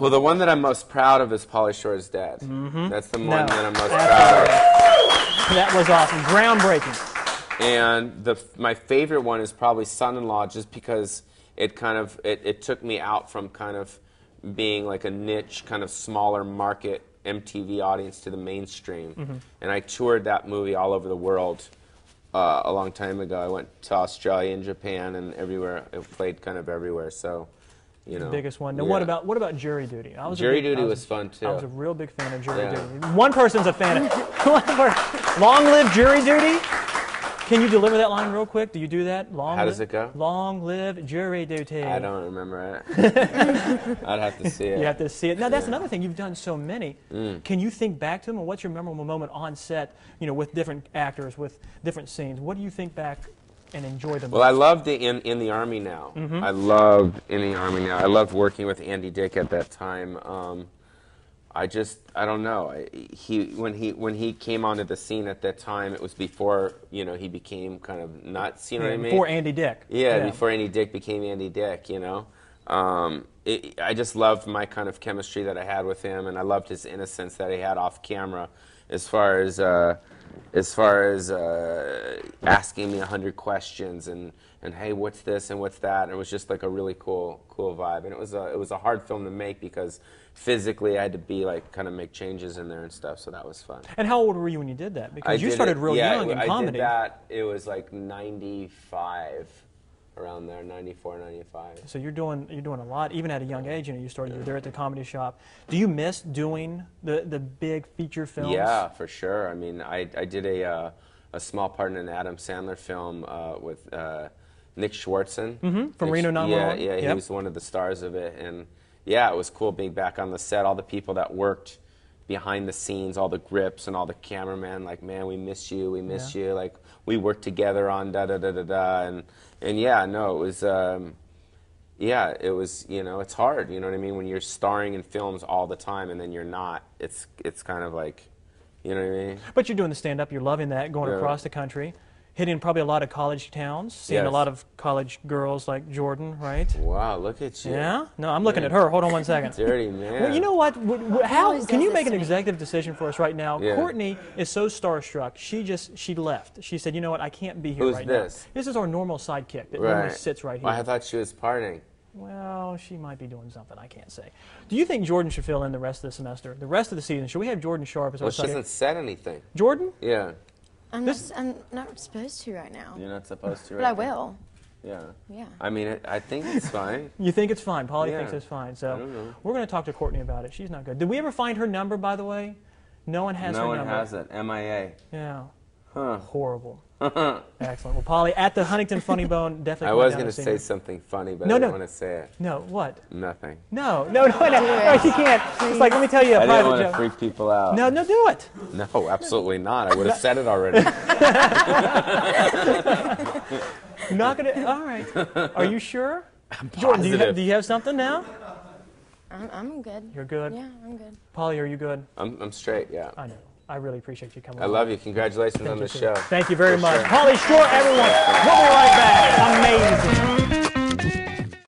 Well, the one that I'm most proud of is Pauly Shore is Dead. Mm-hmm. That's the one that I'm most absolutely. proud of. That was awesome. Groundbreaking. And the my favorite one is probably Son-in-Law, just because it kind of it, it took me out from kind of being like a niche, kind of smaller market MTV audience to the mainstream. Mm-hmm. And I toured that movie all over the world uh, a long time ago. I went to Australia and Japan and everywhere. It played kind of everywhere. So, you know, Biggest one. Now, yeah. what about what about Jury Duty? I was Jury big- Duty I was fun, too. I was a real big fan of Jury Yeah. Duty. One person's a fan of. Long live Jury Duty. Can you deliver that line real quick? Do you do that? Long How li- does it go? Long live Jury Duty. I don't remember it. I'd have to see it. You have to see it. Now that's another thing. You've done so many. Mm. Can you think back to them, or what's your memorable moment on set? You know, with different actors, with different scenes. What do you think back and enjoy the Well, I loved the in in the army now. Mm-hmm. I loved in the army now. I loved working with Andy Dick at that time. Um, I just I don't know. I, he when he when he came onto the scene at that time, it was before you know he became kind of nuts. You know Yeah, what I mean? Before Andy Dick. Yeah, before Andy Dick became Andy Dick, you know. Um, it, I just loved my kind of chemistry that I had with him, and I loved his innocence that he had off camera, as far as uh, as far as uh, asking me a hundred questions and and hey, what's this and what's that, and it was just like a really cool cool vibe, and it was a it was a hard film to make because physically I had to be like kind of make changes in there and stuff, so that was fun. And how old were you when you did that? Because I you started it- real yeah, young in I comedy. did that. It was like 95, around there, 94, 95. So you're doing you're doing a lot, even at a young age. You know, you started there at the comedy shop. Do you miss doing the the big feature films? Yeah, for sure. I mean, I, I did a, uh, a small part in an Adam Sandler film uh, with uh, Nick Swardson. Mm-hmm, from Reno Yeah, 911? yeah, he Yep. was one of the stars of it. And yeah, it was cool being back on the set. All the people that worked behind the scenes, all the grips and all the cameramen, like, man, we miss you, we miss Yeah. you. Like, we worked together on da da da da da. And, and yeah, no, it was. Um, yeah, it was. You know, it's hard. You know what I mean? When you're starring in films all the time and then you're not, it's it's kind of like, you know what I mean? But you're doing the stand up. You're loving that, going Yeah. across the country, hitting probably a lot of college towns, seeing a lot of college girls like Jordan, right? Wow, look at you. Yeah. No, I'm looking at her. Hold on one second. Dirty man. Well, you know what? Wh- wh- How can you make an executive decision for us right now? Yeah. Courtney is so starstruck. She just she left. She said, "You know what? I can't be here Who's right this? now." This is our normal sidekick that normally sits right here. Well, I thought she was partying. Well, she might be doing something. I can't say. Do you think Jordan should fill in the rest of the semester, the rest of the season? Should we have Jordan Sharp as our Well, she hasn't said anything. Jordan? Yeah. I'm, This- not, I'm not supposed to right now. You're not supposed to. Right but I now. will. Yeah. Yeah. I mean, it, I think it's fine. You think it's fine? Pauly Yeah. thinks it's fine. I So don't know. we're going to talk to Courtney about it. She's not good. Did we ever find her number, by the way? No one has no her one number. has it. MIA. Yeah. Huh. Horrible. Excellent. Well, Pauly, at the Huntington Funny Bone, definitely. I was going to to say her. something funny, but No, I no. didn't want to say it. No, what? Nothing. No, no, no, no. no you can't. It's like, let me tell you a I didn't private want to freak people out. No, no, do it. No, absolutely not. I would have said it already. Not going to. All right. Are you sure? Jordan, do you, have, positive. do you have something now? I'm, I'm good. You're good. Yeah, I'm good. Pauly, are you good? I'm, I'm straight, yeah. I know. I really appreciate you coming. I love you. Congratulations Thank on you, the show. Thank you very For much. sure. Pauly Shore, everyone. We'll be right back. Amazing.